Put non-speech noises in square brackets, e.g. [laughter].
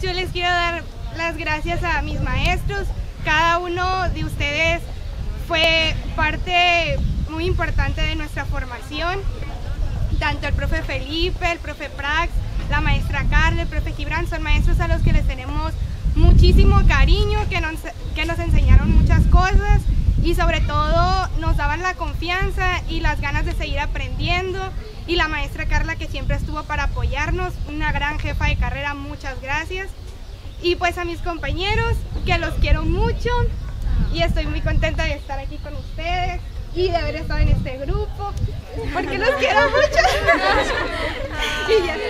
yo les quiero dar las gracias a mis maestros. Cada uno de ustedes fue parte muy importante de nuestra formación. Tanto el profe Felipe, el profe Prax, la maestra Carla, el profe Gibran, son maestros a los que les tenemos muchísimo cariño, que nos, que nos enseñaron muchas cosas y sobre todo nos daban la confianza y las ganas de seguir aprendiendo y la maestra Carla que siempre estuvo para apoyarnos, una gran jefa de carrera, muchas gracias. Y pues a mis compañeros, que los quiero mucho y estoy muy contenta de estar aquí con ustedes y de haber estado en este grupo, porque los quiero mucho. [laughs]